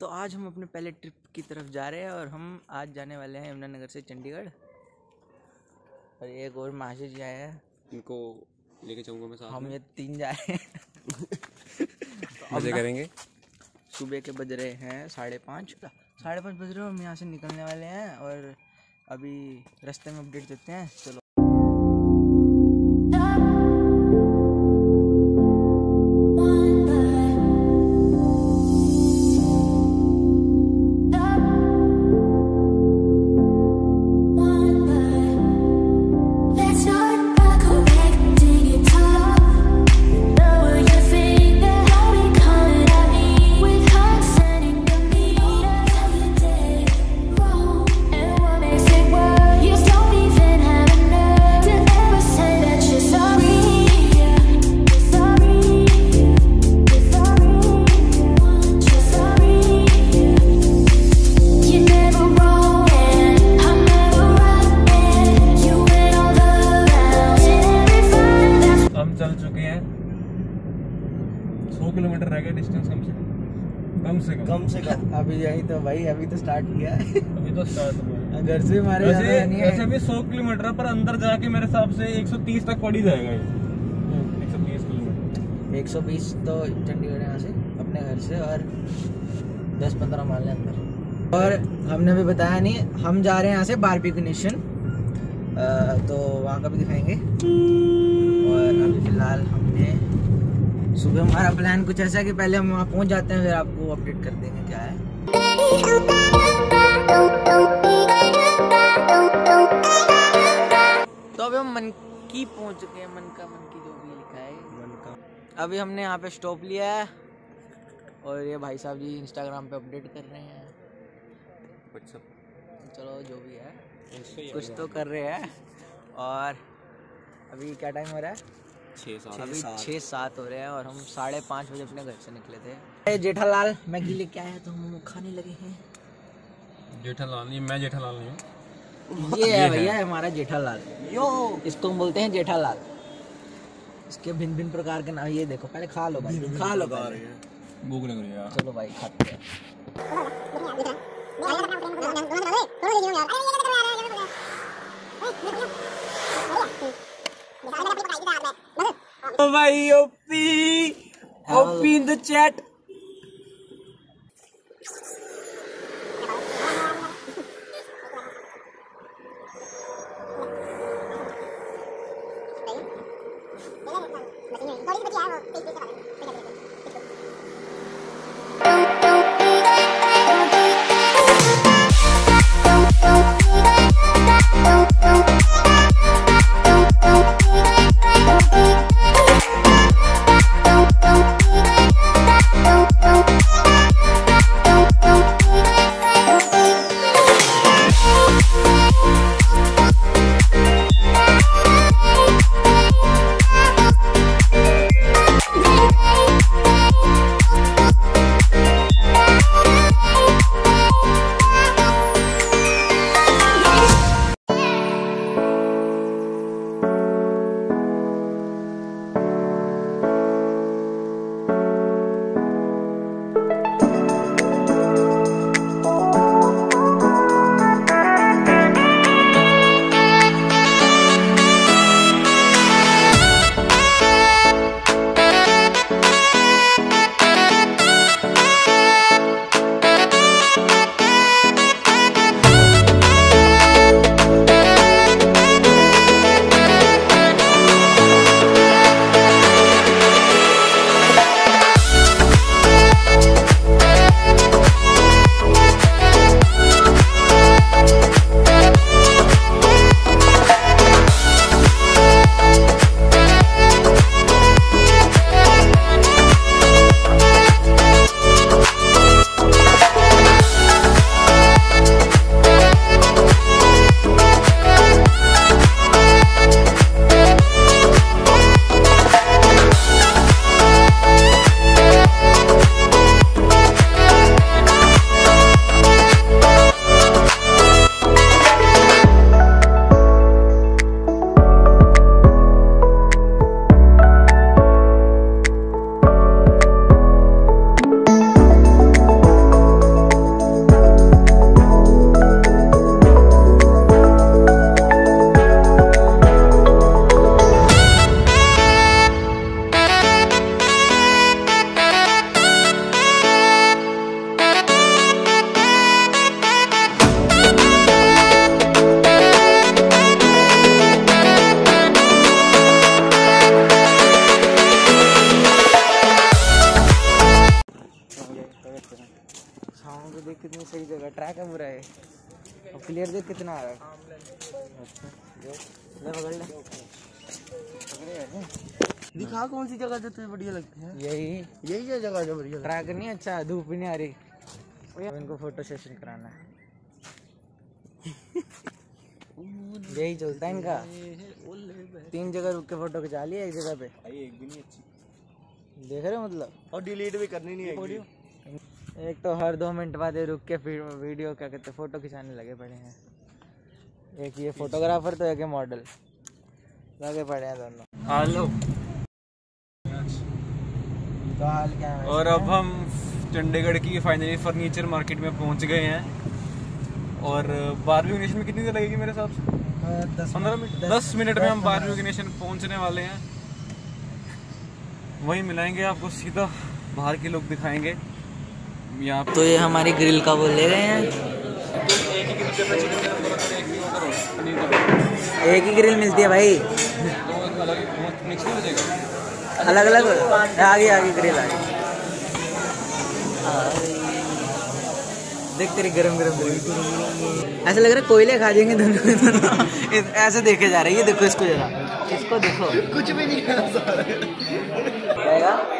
तो आज हम अपने पहले ट्रिप की तरफ़ जा रहे हैं और हम आज जाने वाले हैं यमुनानगर से चंडीगढ़। और एक और माशी जी आए हैं। इनको लेके जाऊँगा मैं साथ हम ये तीन जा रहे हैं। मज़े करेंगे? सुबह के बज रहे हैं साढ़े पाँच। साढ़े पाँच बज रहे हैं हम यहाँ से निकलने वाले हैं और अभी रास्ते में अपडेट देते हैं। चलो। किलोमीटर रह गया डिस्टेंस कम से कम। कम से कम। कम से कम। अभी यही तो भाई अभी तो स्टार्ट किया है। अभी तो स्टार्ट हुआ घर से हमारे वैसे भी सौ किलोमीटर है, पर अंदर जाके मेरे हिसाब से 130 तक पड़ ही जाएगा ये। 130 किलोमीटर। 120 तो चंडीगढ़ यहाँ से अपने घर से और 10-15 माल अंदर। और हमने भी बताया नहीं हम जा रहे हैं यहाँ से बारबेक्यू नेशन तो वहाँ का भी दिखाएँगे। और अभी फ़िलहाल हमने सुबह हमारा प्लान कुछ ऐसा है कि पहले हम वहाँ पहुँच जाते हैं फिर आपको अपडेट कर देंगे क्या है। तो अभी हम मन की पहुँच चुके हैं मन का मन की जो भी लिखा है। मन का अभी हमने यहाँ पे स्टॉप लिया है और ये भाई साहब जी इंस्टाग्राम पे अपडेट कर रहे हैं। चलो जो भी है कुछ तो कर रहे हैं। और अभी क्या टाइम हो रहा है? छः सात। अभी छः सात हो रहे हैं और हम साढ़े पाँच बजे अपने घर से निकले थे। जेठालाल मैगी लेके आए हैं तो हम खाने लगे हैं। जेठालाल नहीं मैं जेठालाल नहीं हूँ। ये है भैया हमारा जेठालाल। यो। इसको हम बोलते हैं जेठालाल। इसके भिन्न भिन्न प्रकार के नाम ये देखो पहले खा लो भाई खा लो भूख लग रही है चलो भाई खाते हैं। भाई OP OP in the chat sound को देख कितनी सही जगह ट्रैक है पूरा है और क्लियर देख कितना आ रहा है। अच्छा ले। पकड़ ले दिखा कौन सी जगह जो तुझे बढ़िया लगती है? यही। यही है जगह जो बढ़िया ट्रैक नहीं अच्छा धूप भी नहीं आ रही। इनको फ़ोटो सेशन कराना है। यही चलता है इनका। तीन जगह रुक के फ़ोटो खिंचा लिया एक जगह पे। एक भी नहीं अच्छी। देख रहे हो मतलब? और डिलीट भी करनी नहीं है एक तो हर दो मिनट बाद ये रुक के फिर वीडियो क्या कहते हैं फ़ोटो खिंचाने लगे पड़े हैं। एक ये फोटोग्राफर तो एक मॉडल लगे पड़े हैं दोनों। हेलो। तो हाल क्या है? और अब हम चंडीगढ़ की फाइनली फर्नीचर मार्केट में पहुँच गए हैं। और बारहवीं नेशन में कितनी देर लगेगी मेरे हिसाब से? पंद्रह मिनट। दस मिनट में हम बारहवीं नेशन पहुँचने वाले हैं। वहीं मिलाएँगे आपको सीधा बाहर के लोग दिखाएँगे। यहाँ तो ये हमारी ग्रिल का वो ले रहे हैं। एक ही ही ग्रिल मिलती है भाई। अलग हो अलग अलग आगे आगे ग्रिल आगे। देख तेरी गरम गरम ऐसा लग रहा है कोयले खा जाएँगे दोनों दोनों। ऐसे देखे जा रहे हैं। ये देखो इसको जरा। इसको देखो। कुछ भी नहीं है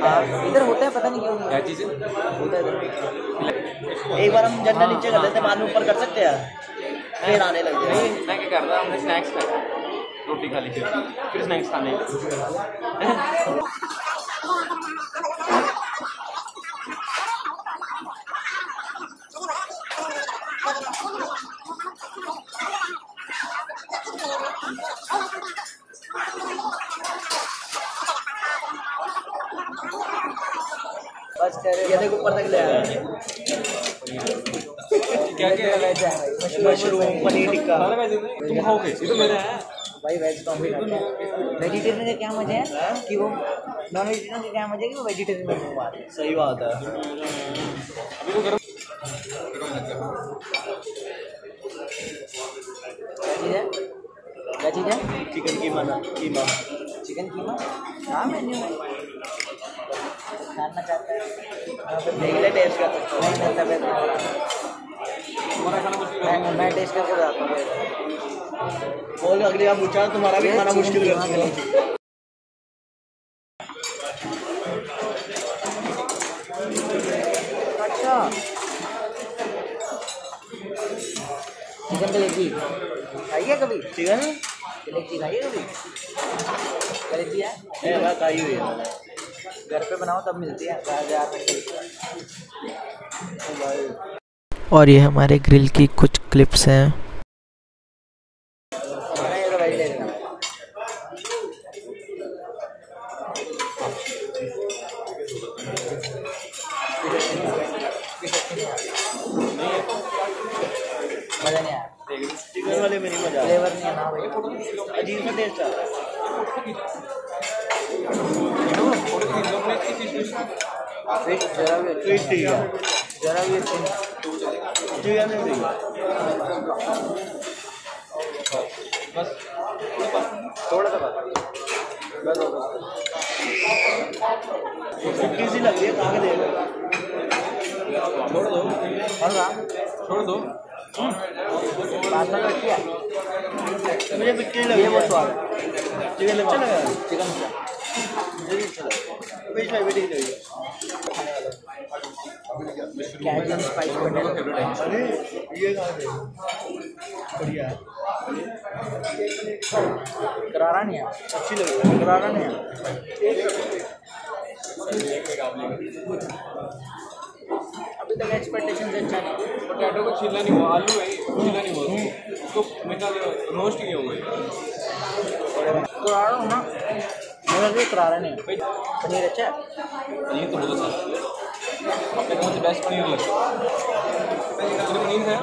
हाँ इधर होता है पता नहीं क्यों। क्या चीज़ होता है इधर। एक बार हम झंडा नीचे कर देते बाद में ऊपर कर सकते हैं? फिर आने लग जाए मैं क्या कर रहा हमने स्नैक्स खाया रोटी खा ली फिर फिर स्नैक्स खाने। ऊपर तक ले आया क्या क्या है? मशरूम पनीर टिक्का तुम खाओगे ये तो मेरा है? भाई वेज तो हम भी खाते हैं वेजिटेरियन का क्या मज़ा है कि वो नॉन वेजिटेरियन का क्या मज़ा है कि वो वेजिटेरियन में? मुँह मारे सही बात है अभी तो गरम क्या चीज़ है। क्या चीज़ है चिकन कीमा ना कीमा चिकन कीमा हाँ मेन्यू में चाहता है। हाँ, टेस्ट कर सकते नहीं तबीयत हो। कुछ मैं मैं टेस्ट करके बताता हूँ। हो बोल अगली बार पूछा तुम्हारा भी खाना मुश्किल कर हैं। अच्छा। चिकन कलेजी खाइए कभी? चिकन कलेजी खाइए कभी? कलेजी है ए खाई हुई है। घर पे बनाओ तब मिलती है। में और ये हमारे ग्रिल की कुछ क्लिप्स हैं। तो हूँ मज़ा नहीं आया चिकन वाले में नहीं मज़ा फ्लेवर नहीं है ना भाई। अजीब सा टेस्ट आ रहा है। जरा भी ठीक है है थोड़ा सा बस फिफ्टी सी लग रही है खा के देख छोड़ दो। और कहाँ? छोड़ दो। पास्ता मुझे फिफ्टी लग ये रही स्वाद। चिकन लगा। चिकन लगी कैजन स्पाइस पोटैटो अरे ये बढ़िया करारा नहीं है अच्छी लग। रही है करारा नहीं है अभी तक एक्सपेक्टेशन से अच्छा नहीं पोटैटो को छीलना नहीं हुआ आलू है छीलना नहीं हुआ। उसको मेरे ख्याल रोस्ट किए हुए करारा हो ना। मगर ये करारा नहीं है। पनीर अच्छा है? तो बहुत अच्छा है। कौन से बेस्ट पनीर लगता है पनीर है?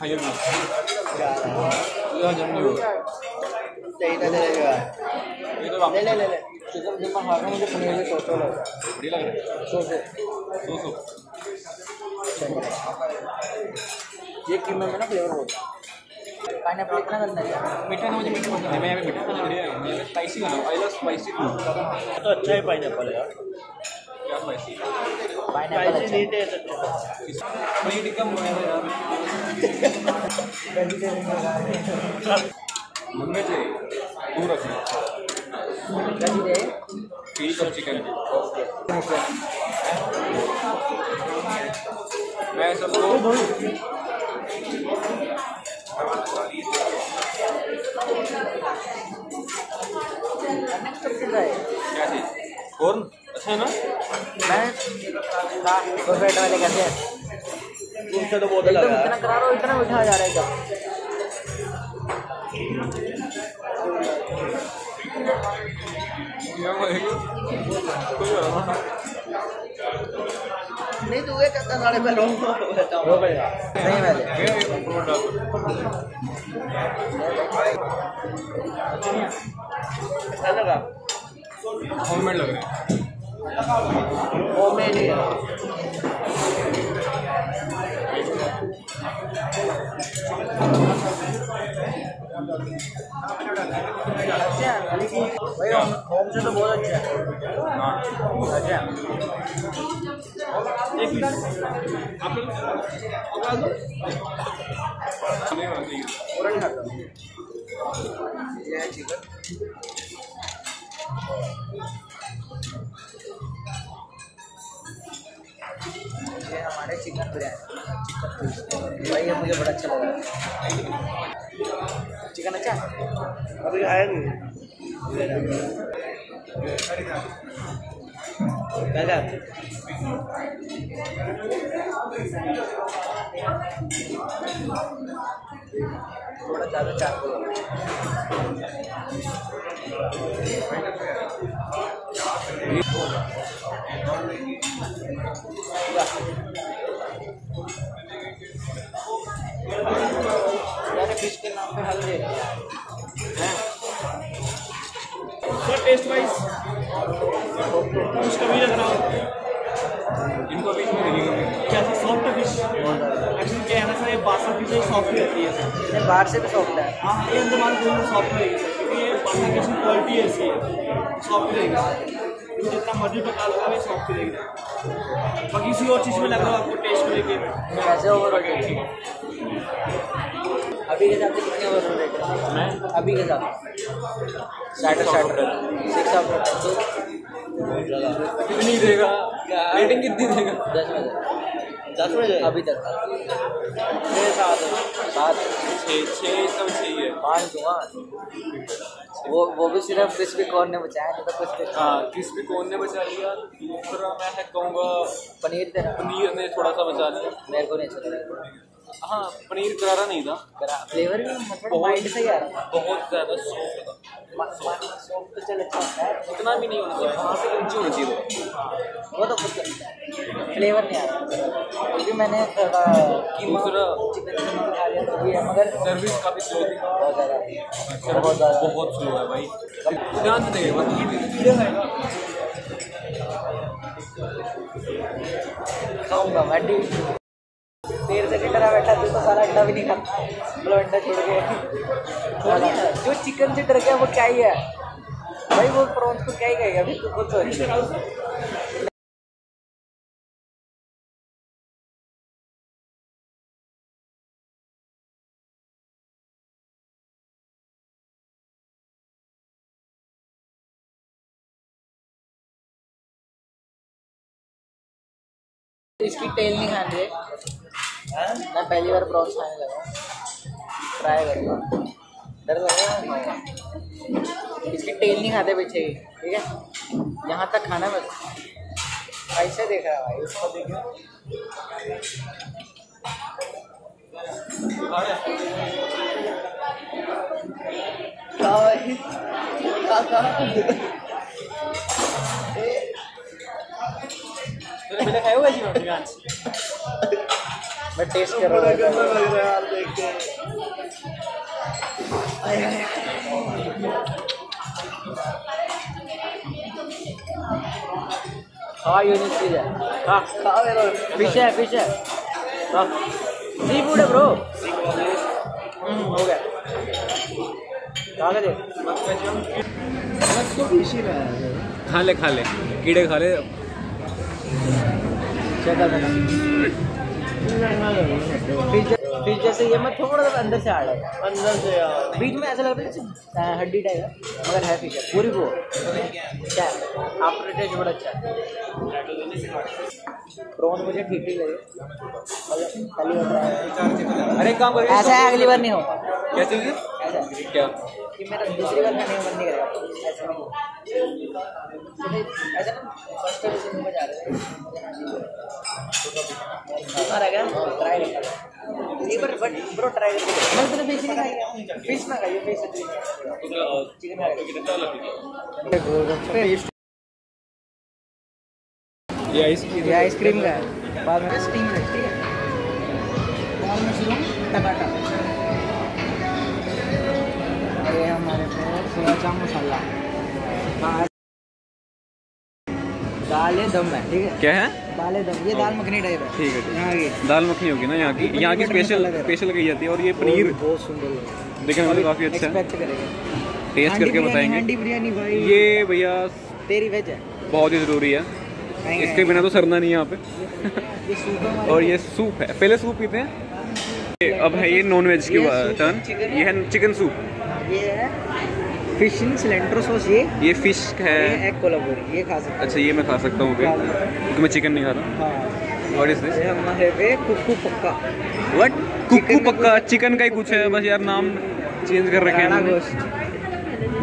खाइए ले ले ले ले। चिकन जब मैं खा रहा मुझे पनीर में सौ सौ लग रहा है। रहा है ये कीमे में ना फ्लेवर होता है। पाइनएप्पल इतना गंदा है। मीठा ना मुझे मीठा पसंद है मैं यहाँ पे मीठा खाना बढ़िया है। स्पाइसी खाना आई लव स्पाइसी फ़ूड तो अच्छा है पाइनएप्पल यार। क्या स्पाइसी पाइनएप्पल स्पाइसी अच्छा टेस्ट अच्छा पनीर टिक्का मंगाया यार। मम्मी से दूर रखना कैसी पीस और चिकन मैं सबको क्या चीज़ कॉर्न अच्छा है ना? मैं तो परफेक्ट वाले कैसे हैं। तुमसे तो बहुत लगा इतना करा रहा हो इतना मीठा जा रहा है एकदम। नहीं तू ये कहता साढ़े पे वो नहीं वाले अच्छा लगा होममेड लग रहा है। होममेड ही अच्छा भाई होम होम से तो बहुत अच्छा है। हाँ। अच्छा। होना चाहिए ये हमारे चिकन। बिरयानी भाई ये मुझे बड़ा अच्छा लगा। चिकन अच्छा? अभी खाया नहीं क्या थोड़ा ज़्यादा चार फ़िश के नाम पे हल्दी थोड़ा टेस्ट वाइज कुछ कमी लग रहा हो इनको बीच में नहीं कैसा सॉफ्ट फ़िश एक्चुअली क्या है ना सर ये बासा फ़िश है सॉफ्ट रहती है सर। बाहर से भी सॉफ्ट है। हाँ ये अंदर हमारे दोनों सॉफ्ट रहेगी सर क्योंकि ये बासा की क्वालिटी ऐसी है सॉफ्ट रहेगी। सर तो जितना मर्ज़ी पका लो ये सॉफ्ट रहेगी। बाकी किसी और चीज़ में लग रहा हो आपको टेस्ट लेके कैसे ओवर अभी के हिसाब से कितने ओवर रेट है? मैं? अभी के हिसाब से सैटर सैटर सिक्स ऑफ़ कितनी देगा? रेटिंग कितनी देगा? दस में दस। में अभी तक छः सात सात। छः छः सब चाहिए पाँच दूँगा वो वो भी सिर्फ़ क्रिस्पी कॉर्न ने बचाया नहीं तो कुछ। हाँ किस पे कौन ने बचा लिया? दूसरा मैं कहूँगा पनीर देना पनीर ने थोड़ा सा बचा लिया। मेरे को नहीं अच्छा लगा हाँ पनीर करारा नहीं था। फ्लेवर भी मतलब से ही आ रहा बहुत ज़्यादा सॉफ्ट था। सॉफ्ट तो चल अच्छा होता है। उतना भी नहीं होना चाहिए वहाँ से होना चाहिए। वो तो कुछ फ्लेवर नहीं आ रहा। क्योंकि मैंने थोड़ा दूसरा चिकन चिकन खा लिया तो है मगर सर्विस काफ़ी स्लो थी। बहुत ज़्यादा। बहुत ज़्यादा। बहुत स्लो है भाई। ध्यान से देखेगा बस खाऊँगा मैं देर डरा बैठा तू तो सारा अंडा भी नहीं खाता। मतलब अंडा छोड़ के। जो चिकन से डर गया वो क्या ही है? भाई, वो प्रॉन्स को क्या ही कहेगा? अभी तू इसकी टेल नहीं खानी है। मैं पहली बार प्रॉन्स खाने लगा ट्राई करूँगा डर लग रहा है? इसकी टेल नहीं खाते पीछे की ठीक है? यहाँ तक खाना बस कैसे देख रहा है भाई उसको देखो क्या भाई क्या तूने खाया होगा जी, मैं टेस्ट कर रहा गंदा लग रहा है। देख के। हाँ यूनिक चीज़ है। हाँ। खा मेरा फ़िश है फ़िश है। हाँ। सी फ़ूड है ब्रो हो गया। तो फ़िश ही है खा ले खा ले। कीड़े खा ले। फीचर फीचर ये मैं थोड़ा सा अंदर से आ रहा है। अंदर से यार बीच में ऐसा लगता है जैसे, हड्डी टाइप है मगर है फीचर पूरी वो। क्या है? आफ्टर टेस्ट बड़ा अच्छा है। प्रॉन मुझे ठीक ही लगे। मतलब पहली बार अरे काम ऐसा है अगली बार नहीं होगा क्या है। क्या? कि मेरा दूसरी बार खाने का मन नहीं करेगा ऐसा नहीं तो ऐसा ना फ़र्स्ट टाइम इसे मुँह में जा रहे थे ट्राई करता एक बट ब्रो ट्राई करके मैं तेरे फ़िश नहीं खाएगा फ़िश ना खाइए फ़िश चिकन खाएगा ये आइसक्रीम का है। बाद में स्टीम है ठीक है। टमाटर हमारे पास सोया चाप मसाला। दाल। दम है ठीक है? क्या है? दाल दम। ये दाल मखनी टाइप है। ठीक है ठीक यहाँ की है दाल मखनी होगी ना यहाँ की? यहाँ की स्पेशल स्पेशल कही जाती है और ये पनीर बहुत सुंदर देखने में तो काफ़ी अच्छा है। टेस्ट करके बताएँगे। हांडी बिरयानी भाई। ये भैया तेरी वेज है। बहुत ही ज़रूरी है। इसके बिना तो सरना नहीं है यहाँ पे। और ये सूप है। पहले सूप पीते हैं? अब है ये नॉन वेज की टर्न ये है चिकन सूप ये है फ़िश इन सिलेंडर सॉस ये। ये फ़िश है। ये एग कोलापुरी ये खा सकते अच्छा ये मैं खा सकता हूँ क्योंकि मैं चिकन नहीं खा रहा। हाँ। व्हाट इज़ दिस हमारे पे कुक्कू पक्का। व्हाट कुक्कू पक्का? चिकन का ही कुछ है बस यार नाम चेंज कर रखे हैं। इन्होंने। गोश्त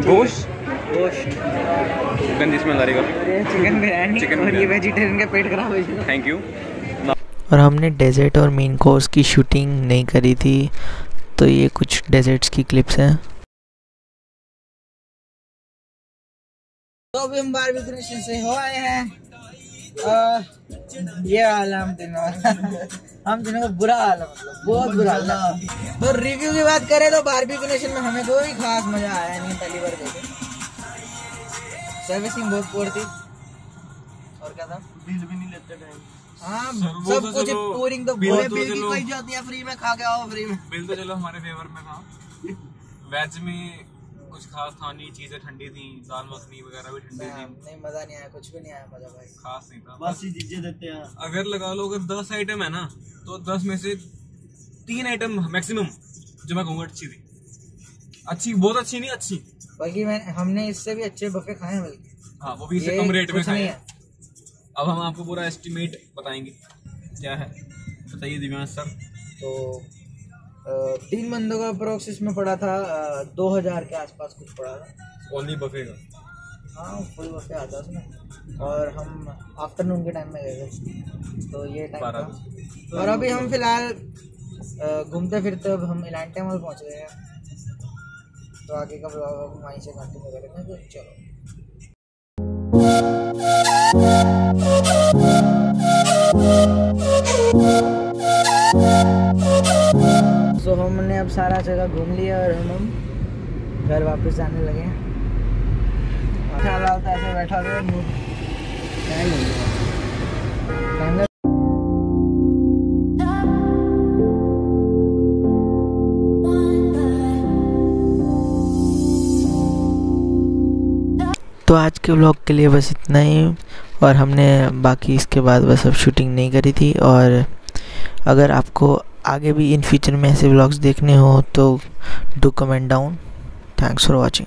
गोश्त गोश्त गंदी स्मेल आ रही है। चिकन बिरयानी चिकन और ये वेजिटेरियन का पेट खराब हो थैंक यू और हमने डेजर्ट और मेन कोर्स की शूटिंग नहीं करी थी तो ये कुछ डेजर्ट्स की क्लिप्स हैं। तो अभी हम बारबी कृष्ण से हो आए हैं। ये हाल है। हम तीनों हम तीनों का बुरा हाल है मतलब बहुत बुरा हाल है तो रिव्यू की बात करें तो बारबी नेशन में हमें कोई खास मज़ा आया नहीं पहली बार देखे। सर्विसिंग बहुत पुअर थी। और क्या था? बिल भी नहीं लेते टाइम। सब तो कुछ तो बिल तो की कोई जाती है फ्री में खा के आओ फ्री में। बिल तो चलो हमारे फेवर में था। वेज में कुछ खास था नहीं चीज़ें ठंडी थी दाल मखनी वगैरह भी ठंडी हाँ, थी। नहीं मज़ा नहीं आया कुछ भी नहीं आया मज़ा भाई। खास नहीं था। बस ही चीज़ें देते हैं। अगर लगा लो अगर दस आइटम है ना तो दस में से तीन आइटम मैक्सिमम जो मैं कहूँगा अच्छी थी। अच्छी बहुत अच्छी नहीं अच्छी। बल्कि मैं हमने इससे भी अच्छे बफे खाए हैं बल्कि। हाँ वो भी इससे कम रेट में खाए हैं। अब हम आपको पूरा एस्टिमेट बताएँगे क्या है। बताइए दिव्यांश सर। तो तीन बंदों का अप्रोक्स इसमें पड़ा था दो हज़ार के आसपास कुछ पड़ा था। ओनली बफे का? हाँ फुल बफे आता उसमें। और हम आफ्टरनून के टाइम में गए थे तो ये टाइम था। और अभी हम फ़िलहाल घूमते फिरते अब हम इलांटे मॉल पहुँच गए हैं। तो आगे का ब्लॉग हम वहीं से कंटिन्यू करेंगे तो चलो। तो हमने अब सारा जगह घूम लिया और हम घर वापस जाने लगे हैं। ऐसे बैठा तो आज के व्लॉग के लिए बस इतना ही। और हमने बाकी इसके बाद बस अब शूटिंग नहीं करी थी और अगर आपको आगे भी इन फ्यूचर में ऐसे ब्लॉग्स देखने हो तो do comment down thanks for watching